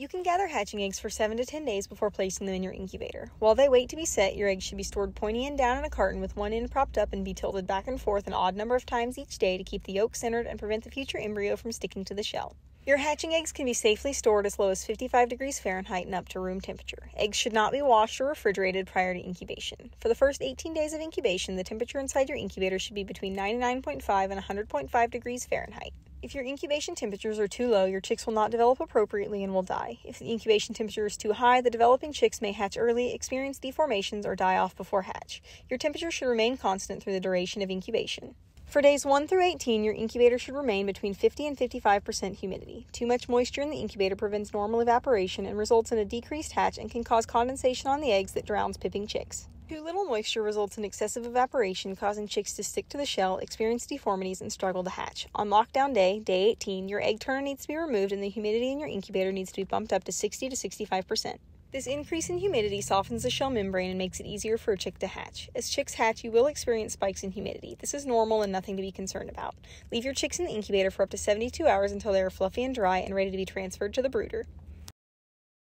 You can gather hatching eggs for 7 to 10 days before placing them in your incubator. While they wait to be set, your eggs should be stored pointy end down in a carton with one end propped up and be tilted back and forth an odd number of times each day to keep the yolk centered and prevent the future embryo from sticking to the shell. Your hatching eggs can be safely stored as low as 55 degrees Fahrenheit and up to room temperature. Eggs should not be washed or refrigerated prior to incubation. For the first 18 days of incubation, the temperature inside your incubator should be between 99.5 and 100.5 degrees Fahrenheit. If your incubation temperatures are too low, your chicks will not develop appropriately and will die. If the incubation temperature is too high, the developing chicks may hatch early, experience deformations, or die off before hatch. Your temperature should remain constant through the duration of incubation. For days 1 through 18, your incubator should remain between 50 and 55% humidity. Too much moisture in the incubator prevents normal evaporation and results in a decreased hatch and can cause condensation on the eggs that drowns pipping chicks. Too little moisture results in excessive evaporation, causing chicks to stick to the shell, experience deformities, and struggle to hatch. On lockdown day, day 18, your egg turner needs to be removed and the humidity in your incubator needs to be bumped up to 60 to 65%. This increase in humidity softens the shell membrane and makes it easier for a chick to hatch. As chicks hatch, you will experience spikes in humidity. This is normal and nothing to be concerned about. Leave your chicks in the incubator for up to 72 hours until they are fluffy and dry and ready to be transferred to the brooder.